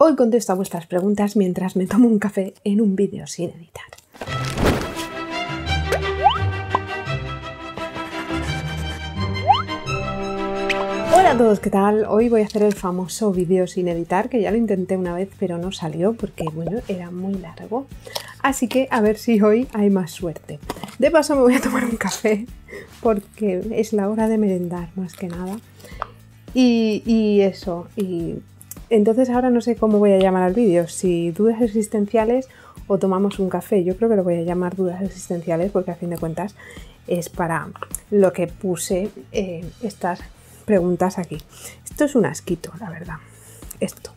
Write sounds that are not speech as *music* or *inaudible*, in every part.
Hoy contesto a vuestras preguntas mientras me tomo un café en un vídeo sin editar. Hola a todos, ¿qué tal? Hoy voy a hacer el famoso vídeo sin editar, que ya lo intenté una vez pero no salió porque, bueno, era muy largo. Así que a ver si hoy hay más suerte. De paso me voy a tomar un café porque es la hora de merendar más que nada. Y, y eso, y entonces ahora no sé cómo voy a llamar al vídeo, si dudas existenciales o tomamos un café. Yo creo que lo voy a llamar dudas existenciales porque a fin de cuentas es para lo que puse eh, estas preguntas aquí. Esto es un asquito, la verdad. Esto.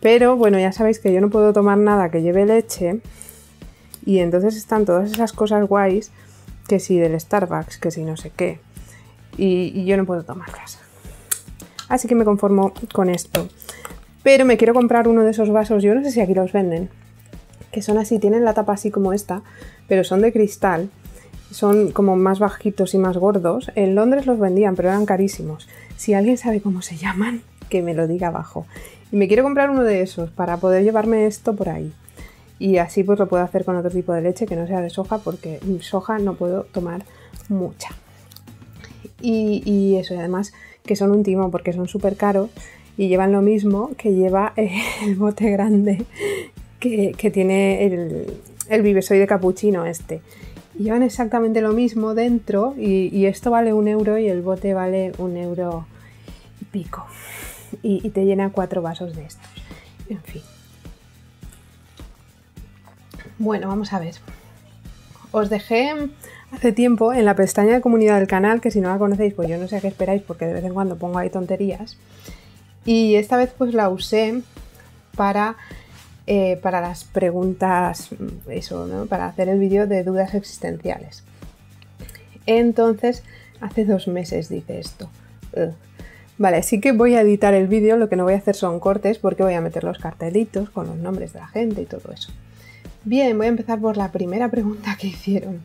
Pero bueno, ya sabéis que yo no puedo tomar nada que lleve leche y entonces están todas esas cosas guays que si del Starbucks, que si no sé qué. Y, y yo no puedo tomarlas así que me conformo con esto. Pero me quiero comprar uno de esos vasos, yo no sé si aquí los venden, que son así, tienen la tapa así como esta, pero son de cristal, son como más bajitos y más gordos. En Londres los vendían, pero eran carísimos. Si alguien sabe cómo se llaman, que me lo diga abajo. Y me quiero comprar uno de esos para poder llevarme esto por ahí. Y así pues lo puedo hacer con otro tipo de leche que no sea de soja, porque soja no puedo tomar mucha. Y, eso, y además que son un timo porque son súper caros y llevan lo mismo que lleva *laughs* el bote grande que, tiene el, el de capuchino este. llevan exactamente lo mismo dentro y, esto vale un euro y el bote vale un euro y pico. Y, y te llena cuatro vasos de estos. En fin. Bueno, vamos a ver. Os dejé hace tiempo en la pestaña de comunidad del canal, que si no la conocéis, pues yo no sé a qué esperáis porque de vez en cuando pongo ahí tonterías. Y esta vez pues la usé para, eh, para las preguntas, eso, ¿no? Para hacer el vídeo de dudas existenciales. Entonces, hace dos meses dice esto. Vale, sí que voy a editar el vídeo, lo que no voy a hacer son cortes porque voy a meter los cartelitos con los nombres de la gente y todo eso. Bien, voy a empezar por la primera pregunta que hicieron.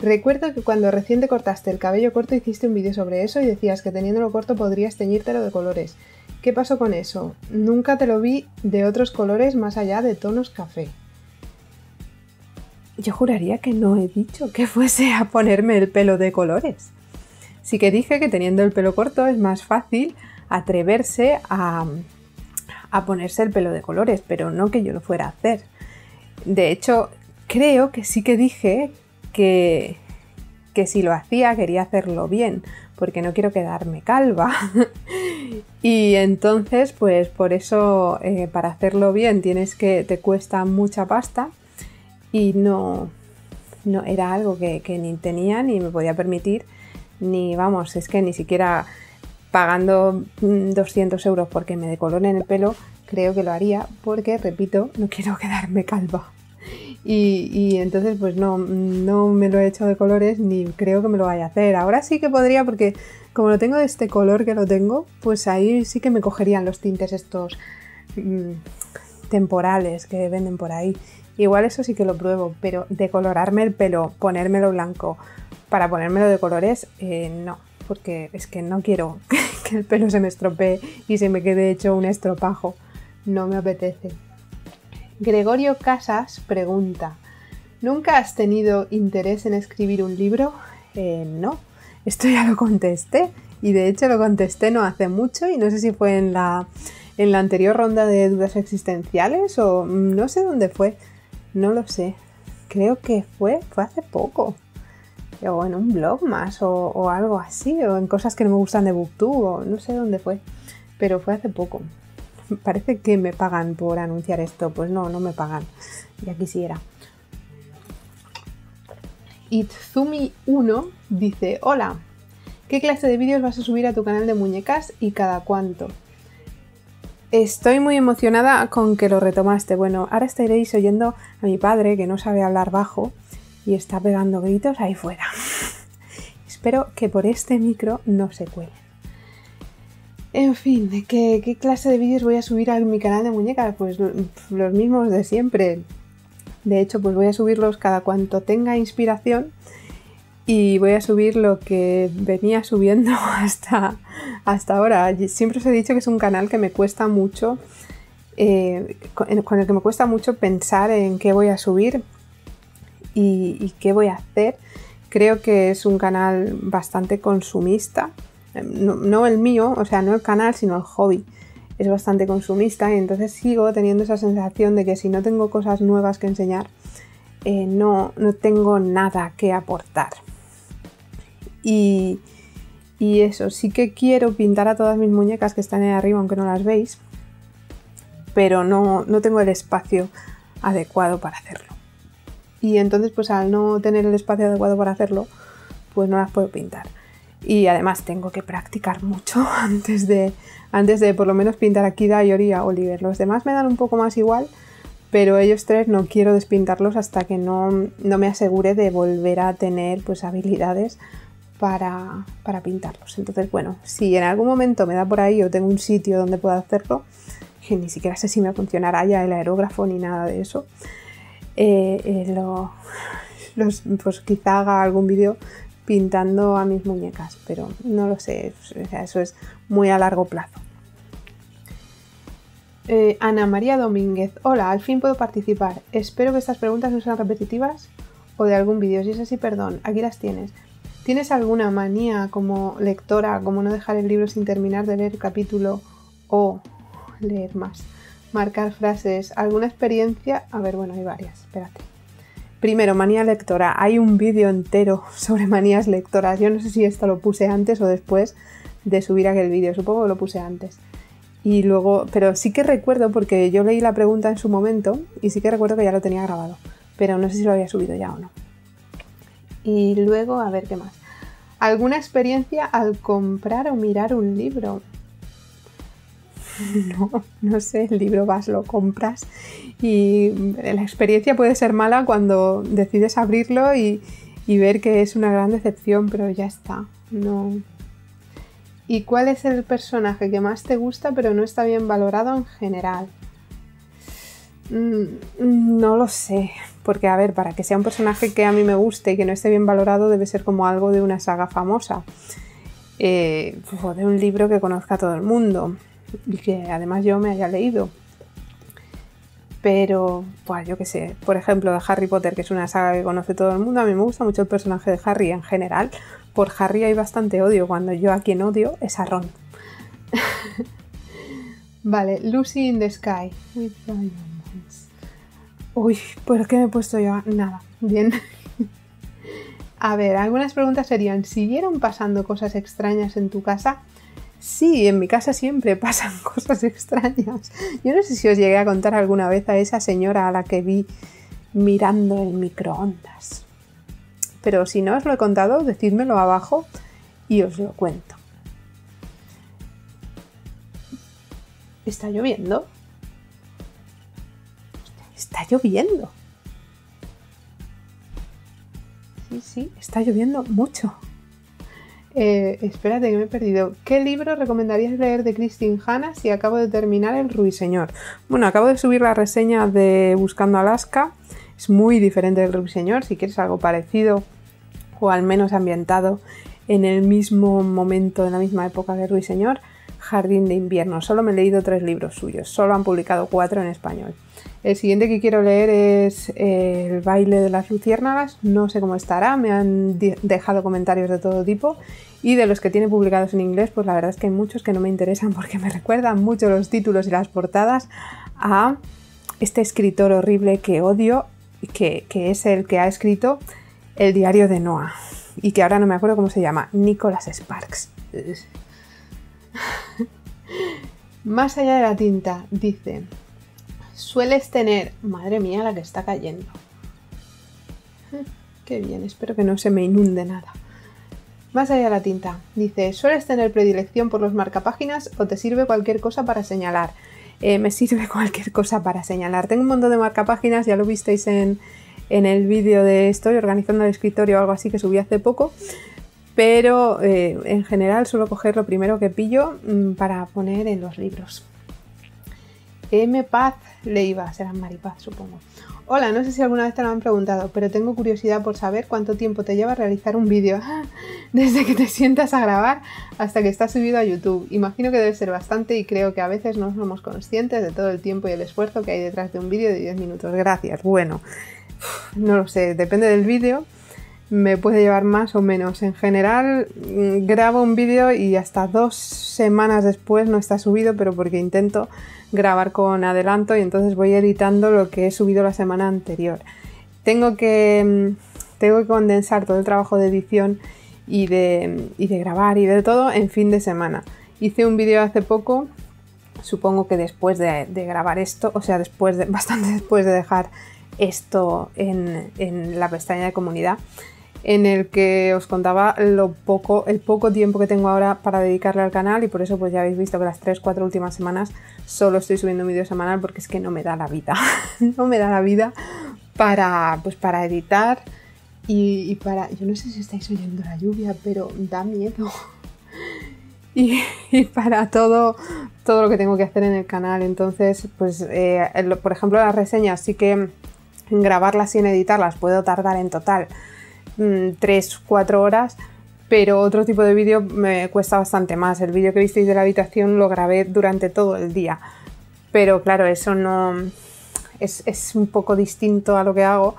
Recuerdo que cuando recién te cortaste el cabello corto hiciste un vídeo sobre eso y decías que teniéndolo corto podrías teñírtelo de colores. ¿Qué pasó con eso? Nunca te lo vi de otros colores más allá de tonos café. Yo juraría que no he dicho que fuese a ponerme el pelo de colores. Sí que dije que teniendo el pelo corto es más fácil atreverse a, a ponerse el pelo de colores, pero no que yo lo fuera a hacer. De hecho, creo que sí que dije que, si lo hacía quería hacerlo bien, porque no quiero quedarme calva. *laughs* y entonces, pues por eso, eh, para hacerlo bien tienes que, te cuesta mucha pasta y no, no era algo que, que ni tenía ni me podía permitir, ni vamos, es que ni siquiera pagando 200 mm, euros porque me decoloren el pelo, creo que lo haría porque, repito, no quiero *laughs* quedarme calva. Y, entonces pues no, no me lo he hecho de colores ni creo que me lo vaya a hacer. Ahora sí que podría porque como lo tengo de este color que lo tengo, pues ahí sí que me cogerían los tintes estos mm, temporales que venden por ahí. Igual eso sí que lo pruebo, pero decolorarme el pelo, ponérmelo blanco para ponérmelo de colores, eh, no, porque es que no quiero *laughs* que el pelo se me estropee y se me quede hecho un estropajo. No me apetece. Gregorio Casas pregunta, ¿nunca has tenido interés en escribir un libro? Eh, no, esto ya lo contesté y de hecho lo contesté no hace mucho y no sé si fue en la, en la anterior ronda de dudas existenciales o no sé dónde fue, no lo sé, creo que fue, fue hace poco. O en un blog más o, o, algo así, o en cosas que no me gustan de Booktube, o no sé dónde fue, pero fue hace poco parece que me pagan por anunciar esto. Pues no, no me pagan. Ya quisiera. Itzumi1 dice, hola, ¿qué clase de vídeos vas a subir a tu canal de muñecas y cada cuánto? Estoy muy emocionada con que lo retomaste. Bueno, ahora estaréis oyendo a mi padre que no sabe hablar bajo y está pegando gritos ahí fuera. *laughs* Espero que por este micro no se cuele. En fin, ¿qué, ¿qué, clase de vídeos voy a subir a mi canal de muñecas? Pues los mismos de siempre. De hecho, pues voy a subirlos cada cuanto tenga inspiración y voy a subir lo que venía subiendo *laughs* hasta, hasta ahora. Siempre os he dicho que es un canal que me cuesta mucho, eh, con, el que me cuesta mucho pensar en qué voy a subir y, qué voy a hacer. Creo que es un canal bastante consumista, no, no, el mío, o sea, no el canal, sino el hobby. Es bastante consumista y entonces sigo teniendo esa sensación de que si no tengo cosas nuevas que enseñar, eh, no, no tengo nada que aportar. Y, eso, sí que quiero pintar a todas mis muñecas que están ahí arriba, aunque no las veis, pero no, tengo el espacio adecuado para hacerlo. Y entonces, pues al no tener el espacio adecuado para hacerlo, pues no las puedo pintar. Y además tengo que practicar mucho *laughs* antes de, antes de por lo menos pintar a Kida, Yori y a Oliver. Los demás me dan un poco más igual, pero ellos tres no quiero despintarlos hasta que no, no me asegure de volver a tener pues habilidades para, pintarlos. Entonces, bueno, si en algún momento me da por ahí o tengo un sitio donde pueda hacerlo, que ni siquiera sé si me funcionará ya el aerógrafo ni nada de eso, eh, eh, *laughs* pues quizá haga algún vídeo pintando a mis muñecas, pero no lo sé, eso es muy a largo plazo. Eh, Ana María Domínguez, hola, al fin puedo participar. Espero que estas preguntas no sean repetitivas o de algún vídeo. Si es así, perdón, aquí las tienes. ¿Tienes alguna manía como lectora, como no dejar el libro sin terminar de leer capítulo o leer más? Marcar frases, alguna experiencia. A ver, bueno, hay varias, espérate. Primero, manía lectora. Hay un vídeo entero *laughs* sobre manías lectoras. Yo no sé si esto lo puse antes o después de subir aquel vídeo. Supongo que lo puse antes. Y luego, pero sí que recuerdo, porque yo leí la pregunta en su momento y sí que recuerdo que ya lo tenía grabado. Pero no sé si lo había subido ya o no. Y luego, a ver qué más. ¿Alguna experiencia al comprar o mirar un libro? *laughs* No, no sé, el libro vas, lo compras y la experiencia puede ser mala cuando decides abrirlo y, ver que es una gran decepción, pero ya está, no. ¿Y cuál es el personaje que más te gusta pero no está bien valorado en general? Mm, no lo sé, porque a ver, para que sea un personaje que a mí me guste y que no esté bien valorado debe ser como algo de una saga famosa, eh, o de un libro que conozca todo el mundo y que además yo me haya leído. Pero, pues yo qué sé, por ejemplo, de Harry Potter, que es una saga que conoce todo el mundo, a mí me gusta mucho el personaje de Harry en general. Por Harry hay bastante odio, cuando yo a quien odio es a Ron. *laughs* vale, Lucy in the Sky. Uy, ¿por qué me he puesto yo? Nada, bien. *laughs* A ver, algunas preguntas serían, ¿siguieron pasando cosas extrañas en tu casa? Sí, en mi casa siempre *laughs* pasan cosas extrañas. Yo no sé si os llegué a contar alguna vez a esa señora a la que vi mirando el microondas. Pero si no os lo he contado, decídmelo abajo y os lo cuento. ¿Está lloviendo? está lloviendo. Sí, sí, está lloviendo mucho. Eh, espérate que me he perdido. ¿Qué libro recomendarías leer de Christine Hanna si acabo de terminar El Ruiseñor? Bueno, acabo de subir la reseña de Buscando Alaska. Es muy diferente del Ruiseñor. Si quieres algo parecido o al menos ambientado en el mismo momento, en la misma época de Ruiseñor, Jardín de Invierno. Solo me he leído tres libros suyos. Solo han publicado cuatro en español. El siguiente que quiero leer es eh, El baile de las luciérnagas. No sé cómo estará, me han dejado comentarios de todo tipo. Y de los que tiene publicados en inglés, pues la verdad es que hay muchos que no me interesan *laughs* porque me recuerdan mucho los títulos y las portadas a este escritor horrible que odio, que, que es el que ha escrito El diario de Noah. Y que ahora no me acuerdo cómo se llama, Nicholas Sparks. *laughs* Más allá de la tinta, dice, sueles tener... Madre mía, la que está cayendo. Qué bien, espero que no se me inunde nada. Más allá de la tinta, dice, ¿sueles tener predilección por los marcapáginas o te sirve cualquier cosa para señalar? Eh, me sirve *laughs* cualquier cosa para señalar. Tengo un montón de marcapáginas, ya lo visteis en, en el vídeo de Estoy organizando el escritorio o algo así que subí hace poco, pero eh, en general suelo coger lo primero que pillo mm, para poner en los libros. M. Paz Leiva, será Maripaz supongo. Hola, no sé si alguna vez te lo han preguntado, pero tengo curiosidad por saber cuánto tiempo te lleva realizar un vídeo, *laughs* desde que te sientas a grabar hasta que está subido a YouTube. Imagino que debe ser bastante y creo que a veces no somos conscientes de todo el tiempo y el esfuerzo que hay detrás de un vídeo de 10 minutos. Gracias. Bueno, no lo sé, depende del vídeo. Me puede llevar más o menos. En general, mm, grabo un vídeo y hasta dos semanas después no está subido, pero porque intento grabar con adelanto y entonces voy editando lo que he subido la semana anterior. Tengo que, mm, tengo que condensar todo el trabajo de edición y de, de grabar y de todo en fin de semana. Hice un vídeo hace poco, supongo que después de, grabar esto, o sea, después de, *laughs* bastante después de dejar esto en, en la pestaña de comunidad, en el que os contaba lo poco, el poco tiempo que tengo ahora para dedicarle al canal y por eso pues ya habéis visto que las 3-4 últimas semanas solo estoy subiendo un vídeo semanal porque es que no me da la vida, *laughs* no me da la vida para, pues para editar y, para, yo no sé si estáis oyendo la lluvia, pero da miedo. *laughs* Y, para todo, todo lo que tengo que hacer en el canal. Entonces, pues, eh, por ejemplo, las reseñas sí que en grabarlas y en editarlas puedo tardar en total 3-4 mm, horas, pero otro tipo de vídeo me cuesta bastante más. El vídeo que visteis de la habitación lo grabé durante todo el día, pero claro, eso no es, un poco distinto a lo que hago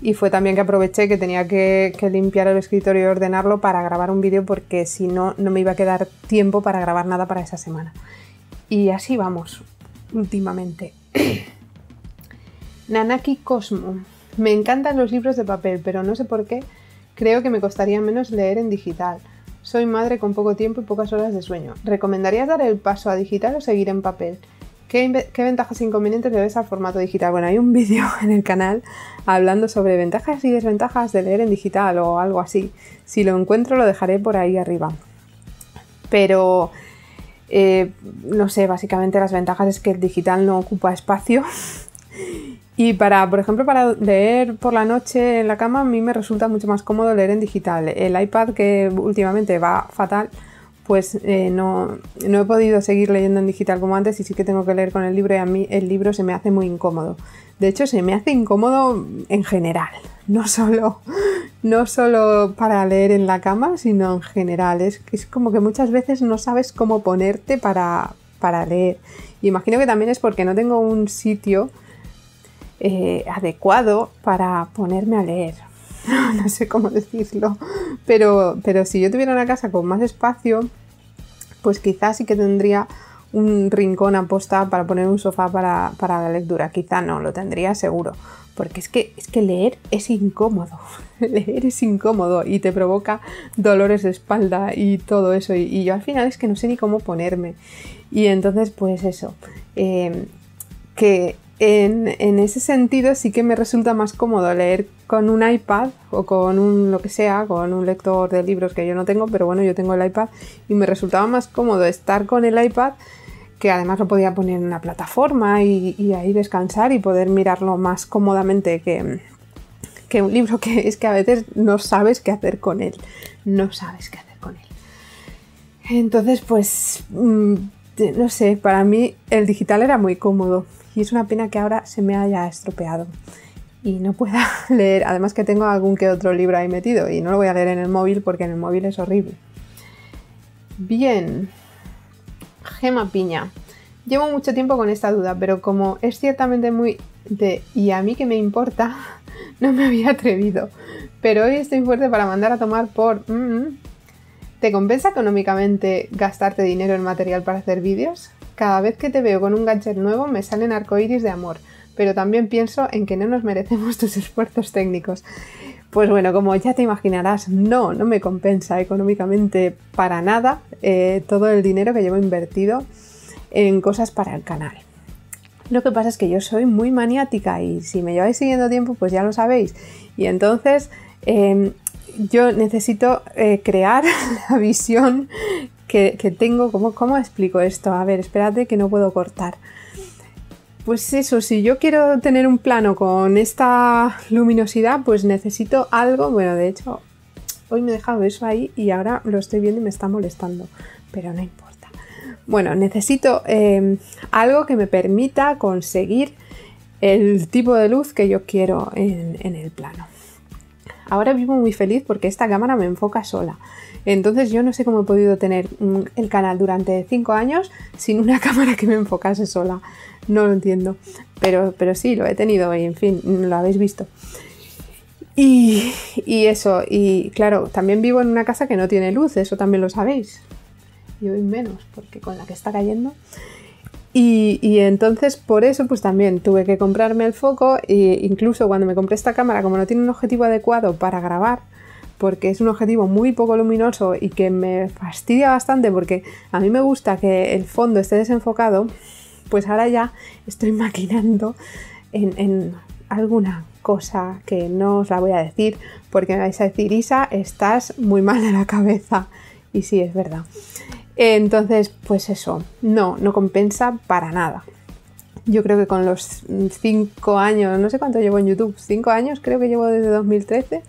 y fue también que aproveché que tenía que, limpiar el escritorio y ordenarlo para grabar un vídeo porque si no, no me iba a quedar tiempo para grabar nada para esa semana. Y así vamos, últimamente. *coughs* Nanaki Cosmo. Me encantan los libros de papel, pero no sé por qué Creo que me costaría menos leer en digital. Soy madre con poco tiempo y pocas horas de sueño. ¿Recomendarías dar el paso a digital o seguir en papel? ¿Qué, ventajas e inconvenientes le al formato digital? Bueno, hay un *laughs* vídeo en el canal hablando sobre ventajas y desventajas de leer en digital o algo así. Si lo encuentro lo dejaré por ahí arriba. Pero, eh, no sé, básicamente las ventajas es que el digital no ocupa espacio *laughs* y para, por ejemplo, para leer por la noche en la cama, a mí me resulta mucho más cómodo leer en digital. El iPad, que últimamente va fatal, pues eh, no, no, he podido seguir leyendo en digital como antes y sí que tengo que leer con el libro y a mí el libro se me hace muy incómodo. De hecho, se me hace incómodo en general, no solo, no solo para leer en la cama, sino en general. Es, es como que muchas veces no sabes cómo ponerte para, para leer. Imagino que también es porque no tengo un sitio eh, adecuado para ponerme a leer. *laughs* no sé cómo decirlo, pero, pero si yo tuviera una casa con más espacio, pues quizás sí que tendría un rincón aposta para poner un sofá para, la lectura. Quizá no, lo tendría seguro. Porque es que, es que leer es incómodo. *laughs* leer es incómodo y te provoca dolores de espalda y todo eso. Y, yo al final es que no sé ni cómo ponerme. Y entonces, pues eso. Eh, que en, ese sentido sí que me resulta más cómodo leer con un iPad o con un lo que sea, con un lector de libros que yo no tengo, pero bueno, yo tengo el iPad y me resultaba más cómodo estar con el iPad que además lo podía poner en una plataforma y, ahí descansar y poder mirarlo más cómodamente que, que un libro que es que a veces no sabes qué hacer con él, no sabes qué hacer con él. Entonces, pues, mm, no sé, para mí el digital era muy cómodo y es una pena que ahora se me haya estropeado y no pueda *laughs* leer. Además que tengo algún que otro libro ahí metido y no lo voy a leer en el móvil porque en el móvil es horrible. Bien. Gema Piña. Llevo mucho tiempo con esta duda, pero como es ciertamente muy de y a mí que me importa, *laughs* no me había atrevido. Pero hoy estoy fuerte para mandar a tomar por... Mm, ¿Te compensa económicamente gastarte dinero en material para hacer vídeos? Cada vez que te veo con un gadget nuevo me salen arcoíris de amor, pero también pienso en que no nos merecemos *laughs* tus esfuerzos técnicos. Pues bueno, como ya te imaginarás, no, no me compensa económicamente para nada eh, todo el dinero que llevo invertido en cosas para el canal. Lo que pasa es que yo soy muy maniática y si me lleváis siguiendo tiempo, pues ya lo sabéis. Y entonces em, yo necesito eh, crear *laughs* la visión que, tengo. ¿cómo, ¿Cómo explico esto? A ver, espérate que no puedo cortar. Pues eso, si yo quiero tener un plano con esta luminosidad, pues necesito algo. Bueno, de hecho, hoy me he dejado eso ahí y ahora lo estoy viendo y me está molestando, pero no importa. Bueno, necesito em, algo que me permita conseguir el tipo de luz que yo quiero en el plano. Ahora vivo muy feliz porque esta cámara me enfoca sola. Entonces yo no sé cómo he podido tener el canal durante 5 años sin una *laughs* cámara que me enfocase sola. No lo entiendo. Pero, pero sí, lo he tenido y en fin, lo habéis visto. Y, y, eso, y claro, también vivo en una casa que no tiene luz, eso también lo sabéis. Y hoy menos, porque con la que está cayendo. Y, y, entonces por eso pues también tuve que comprarme el foco e incluso cuando me compré esta cámara, como no tiene un objetivo adecuado para grabar, porque es un objetivo muy poco luminoso y que me fastidia bastante porque a mí me gusta que el fondo esté desenfocado, pues ahora ya estoy *laughs* maquinando en, alguna cosa que no os la voy a decir porque me vais a decir, Isa, estás muy mal de la cabeza. Y sí, es verdad. Entonces, pues eso, no, no compensa para nada. Yo creo que con los 5 años, no sé cuánto llevo en YouTube, 5 años creo que llevo desde 2013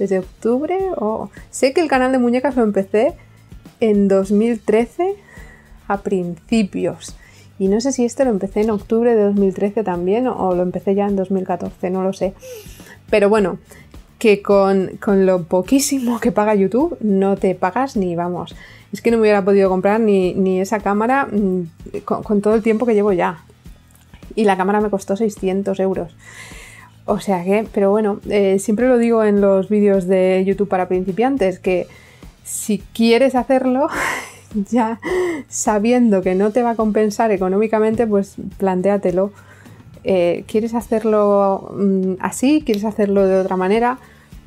desde octubre o... Sé que el canal de muñecas lo empecé en 2013 a principios. Y no sé si este lo empecé en octubre de 2013 también o, lo empecé ya en 2014, no lo sé. Pero bueno, que con, lo poquísimo que paga YouTube no te pagas ni vamos. Es que no me hubiera podido comprar ni, esa cámara mm, con, con, todo el tiempo que llevo ya. Y la cámara me costó 600 euros. O sea que, pero bueno, eh, siempre lo digo en los vídeos de YouTube para principiantes, que si quieres hacerlo, *laughs* ya sabiendo que no te va a compensar económicamente, pues plantéatelo. Eh, ¿Quieres hacerlo mm, así? ¿Quieres hacerlo de otra manera?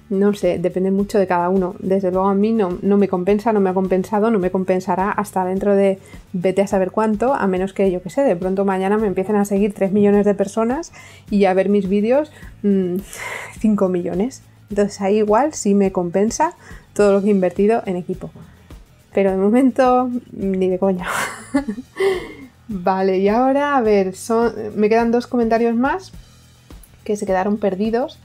No sé, depende mucho de cada uno. Desde luego a mí no, no, me compensa, no me ha compensado, no me compensará hasta dentro de vete a saber cuánto, a menos que yo que sé, de pronto mañana me empiecen a seguir 3 millones de personas y a ver mis vídeos 5 mm, *laughs* millones. Entonces ahí igual sí me compensa todo lo que he invertido en equipo. Pero de momento ni de coña. *laughs* vale, y ahora a ver, son, me quedan dos comentarios más que se quedaron perdidos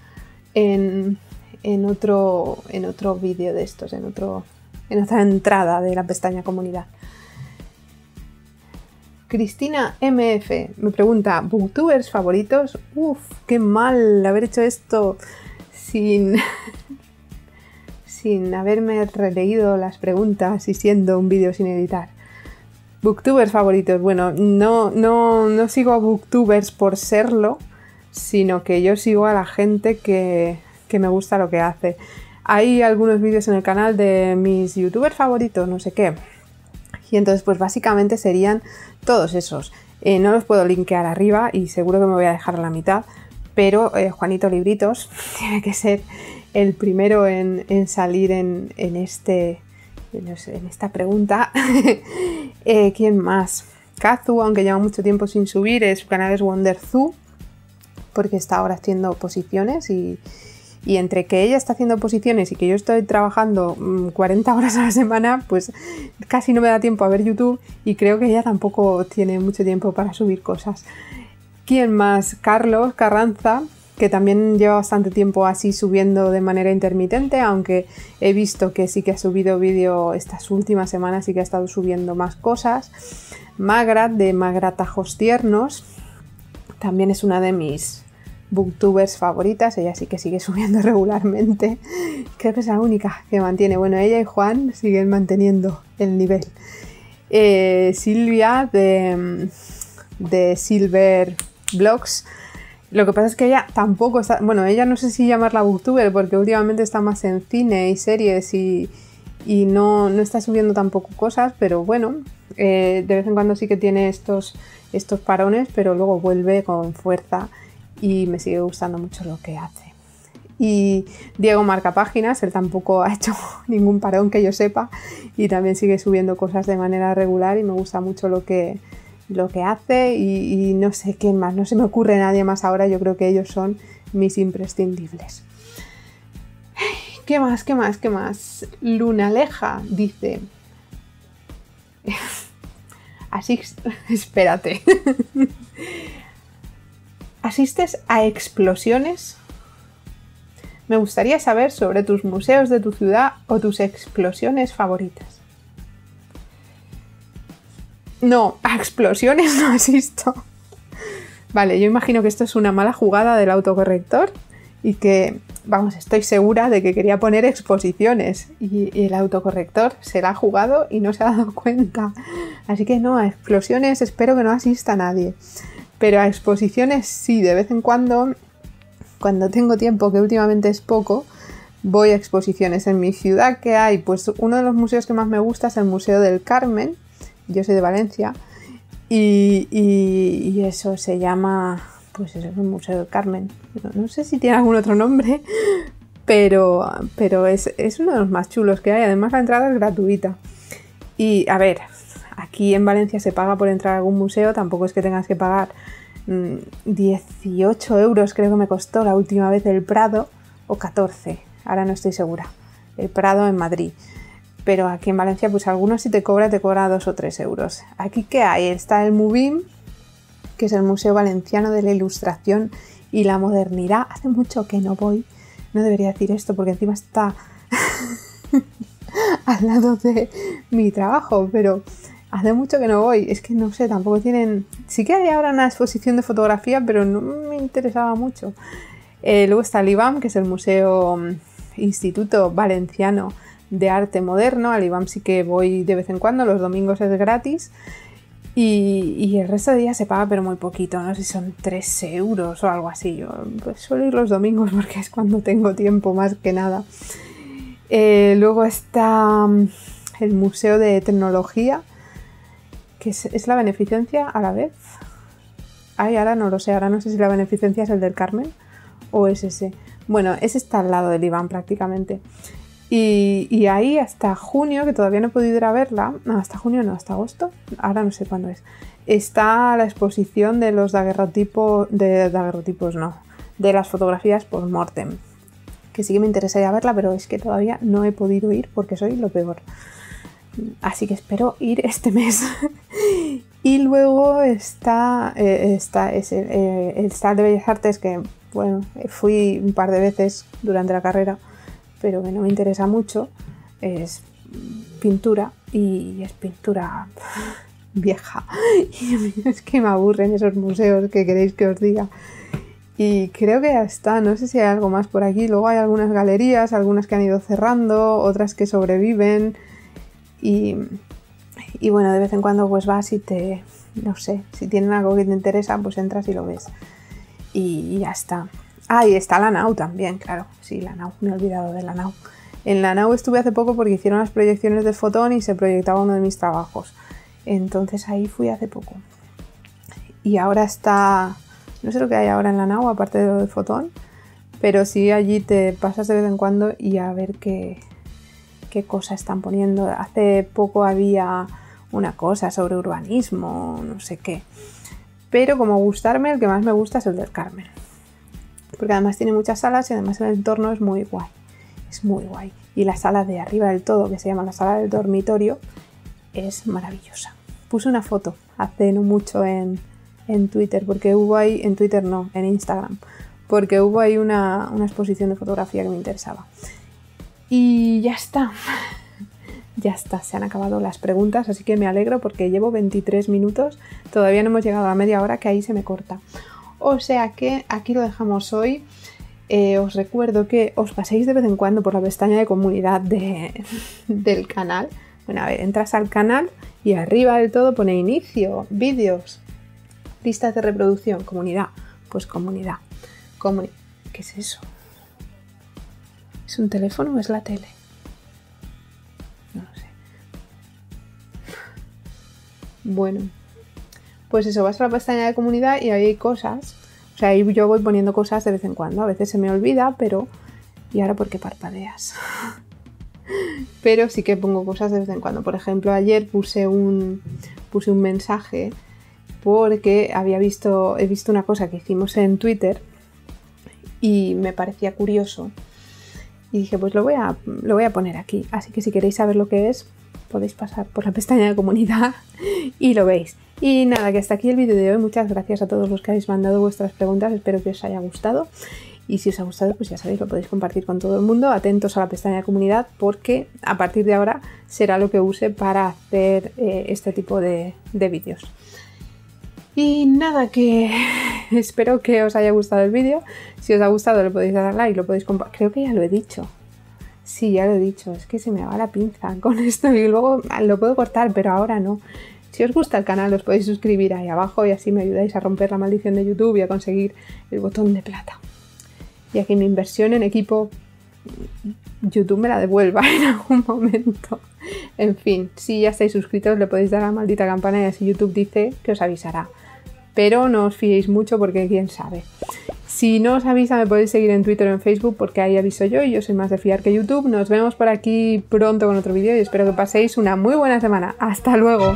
en en otro, en otro vídeo de estos, en, otro, en otra entrada de la pestaña comunidad. Cristina MF me pregunta, ¿booktubers favoritos? Uf, qué mal haber hecho esto sin, *laughs* sin haberme releído las preguntas y siendo un vídeo sin editar. Booktubers favoritos. Bueno, no, no, no sigo a booktubers por serlo, sino que yo sigo a la gente que, que me gusta lo que hace. Hay algunos vídeos en el canal de mis youtubers favoritos, no sé qué. Y entonces pues básicamente serían todos esos. Eh, no los puedo linkear arriba y seguro que me voy a dejar a la mitad, pero eh, Juanito Libritos *laughs* tiene que ser el primero en, salir en, este, en esta pregunta. *laughs* Eh, ¿Quién más? Kazu, aunque lleva mucho tiempo sin subir, su canal es WonderZoo, porque está ahora haciendo posiciones y, y entre que ella está haciendo posiciones y que yo estoy trabajando 40 mm, horas a la semana, pues casi no me da tiempo a ver YouTube y creo que ella tampoco tiene mucho tiempo para subir cosas. ¿Quién más? Carlos Carranza, que también lleva bastante tiempo así subiendo de manera intermitente, aunque he visto que sí que ha subido vídeo estas últimas semanas y que ha estado subiendo más cosas. Magra, de Magra Tajos Tiernos, también es una de mis booktubers favoritas, ella sí que sigue *laughs* subiendo regularmente, creo que es la única que mantiene, bueno, ella y Juan siguen manteniendo el nivel. Eh, Silvia de, de Silver Blogs, lo que pasa es que ella tampoco está, bueno, ella no sé si llamarla booktuber porque últimamente está más en cine y series y, y no, no, está subiendo tampoco cosas, pero bueno, eh, de vez en cuando sí que tiene estos, estos parones, pero luego vuelve con fuerza y me sigue gustando mucho lo que hace. Y Diego marca páginas, él tampoco ha hecho *laughs* ningún parón que yo sepa y también sigue subiendo cosas de manera regular y me gusta mucho lo que, lo que hace y, no sé qué más, no se me ocurre nadie más ahora, yo creo que ellos son mis imprescindibles. ¿Qué más? ¿Qué más? ¿Qué más? Lunaleja dice... *laughs* Así, *laughs* espérate. ¿Asistes a explosiones? Me gustaría saber sobre tus museos de tu ciudad o tus explosiones favoritas. No, a explosiones no asisto. Vale, yo imagino que esto es una mala jugada del autocorrector y que, vamos, estoy segura de que quería poner exposiciones y, el autocorrector se la ha jugado y no se ha dado cuenta. Así que no, a explosiones espero que no asista nadie. Pero a exposiciones sí, de vez en cuando, cuando tengo tiempo, que últimamente es poco, voy a exposiciones. En mi ciudad que hay, pues uno de los museos que más me gusta es el Museo del Carmen. Yo soy de Valencia. Y, eso se llama, pues es el Museo del Carmen. No, sé si tiene algún otro nombre, pero, pero es, es uno de los más chulos que hay. Además la entrada es gratuita. Y a ver, aquí en Valencia se paga por entrar a algún museo, tampoco es que tengas que pagar 18 mm, euros, creo que me costó la última vez el Prado, o 14, ahora no estoy segura. El Prado en Madrid pero aquí en Valencia pues algunos si te cobra te cobra 2 o 3 euros. Aquí qué hay? Está el MUBIM, que es el Museo Valenciano de la Ilustración y la Modernidad. Hace mucho que no voy, no debería decir esto porque encima está *laughs* al lado de mi trabajo, pero hace mucho que no voy. Es que no sé, tampoco tienen... Sí que hay ahora una exposición de fotografía, pero no me interesaba mucho. Eh, luego está el IBAM, que es el Museo mm, Instituto Valenciano de arte moderno. Al IBAM sí que voy de vez en cuando, los domingos es gratis. Y, el resto de días se paga, pero muy poquito, no sé si son 3 euros o algo así. Yo pues, suelo ir los domingos *laughs* porque es cuando tengo tiempo, más que nada. Eh, luego está mm, el Museo de Tecnología, que es, la beneficencia a la vez. Ay, ahora no lo sé, ahora no sé si la beneficencia es el del Carmen o es ese. Bueno, ese está al lado del IBAN prácticamente. Y, ahí hasta junio, que todavía no he podido ir a verla, no, hasta junio no, hasta agosto, ahora no sé cuándo es, está la exposición de los daguerrotipos, de daguerrotipos no, de las fotografías post-mortem, que sí que me interesaría verla, pero es que todavía no he podido ir porque soy lo peor. Así que espero ir este mes. *laughs* y luego está, eh, está eh, el Star de Bellas Artes, que bueno, fui un par de veces durante la carrera pero que no me interesa mucho, es pintura y es pintura *laughs* vieja. *laughs* Y es que me aburren esos museos que queréis que os diga. Y creo que ya está, no sé si hay algo más por aquí. Luego hay algunas galerías, algunas que han ido cerrando, otras que sobreviven. Y, y bueno, de vez en cuando pues vas y te, no sé, si tienen algo que te interesa, pues entras y lo ves. Y ya está. Ah, y está la NAU también, claro. Sí, la NAU, me he olvidado de la NAU. En la NAU estuve hace poco porque hicieron las proyecciones de Fotón y se proyectaba uno de mis trabajos. Entonces ahí fui hace poco. Y ahora está. No sé lo que hay ahora en la NAU, aparte de lo de Fotón. Pero sí allí te pasas de vez en cuando y a ver qué, qué cosa están poniendo. Hace poco había una cosa sobre urbanismo, no sé qué. Pero como gustarme, el que más me gusta es el del Carmen porque además tiene muchas salas y además el entorno es muy guay. Es muy guay. Y la sala de arriba del todo, que se llama la sala del dormitorio, es maravillosa. Puse una foto hace no mucho en, Twitter, porque hubo ahí, en Twitter no, en Instagram, porque hubo ahí una, una exposición de fotografía que me interesaba. Y ya está. *laughs* Ya está, se han acabado las preguntas, así que me alegro porque llevo 23 minutos, todavía no hemos llegado a media hora que ahí se me corta. O sea que aquí lo dejamos hoy. Eh, os recuerdo que os paséis de vez en cuando por la pestaña de comunidad *laughs* del canal. Bueno, a ver, entras al canal y arriba del todo pone inicio, vídeos, listas de reproducción, comunidad. Pues comunidad. ¿Qué es eso? ¿Es un teléfono o es la tele? No lo sé. Bueno, pues eso, vas a la pestaña de comunidad y ahí hay cosas. O sea, ahí yo voy poniendo cosas de vez en cuando. A veces se me olvida, pero... ¿Y ahora por qué parpadeas? *laughs* pero sí que pongo cosas de vez en cuando. Por ejemplo, ayer puse un, puse un mensaje porque había visto, he visto una cosa que hicimos en Twitter y me parecía curioso. Y dije, pues lo voy, a, lo voy a poner aquí. Así que si queréis saber lo que es, podéis pasar por la pestaña de comunidad *laughs* y lo veis. Y nada, que hasta aquí el vídeo de hoy. Muchas gracias a todos los que habéis mandado vuestras preguntas. Espero que os haya gustado. Y si os ha gustado, pues ya sabéis, lo podéis compartir con todo el mundo. Atentos a la pestaña de comunidad porque a partir de ahora será lo que use para hacer eh, este tipo de, de vídeos. Y nada, que *laughs* espero que os haya gustado el vídeo. Si os ha gustado le podéis dar like, lo podéis compartir. Creo que ya lo he dicho. Sí, ya lo he dicho. Es que se me va la pinza *laughs* con esto y luego lo puedo cortar, pero ahora no. Si os gusta el canal os podéis suscribir ahí abajo y así me ayudáis a romper la maldición de YouTube y a conseguir el botón de plata. Y a que mi inversión en equipo YouTube me la devuelva *laughs* en algún momento. En fin, si ya estáis suscritos le podéis dar a la maldita campana y así YouTube dice que os avisará. Pero no os fiéis mucho porque quién sabe. Si no os avisa me podéis seguir en Twitter o en Facebook porque ahí aviso yo y yo soy más de fiar que YouTube. Nos vemos por aquí pronto con otro vídeo y espero que paséis una muy buena semana. Hasta luego.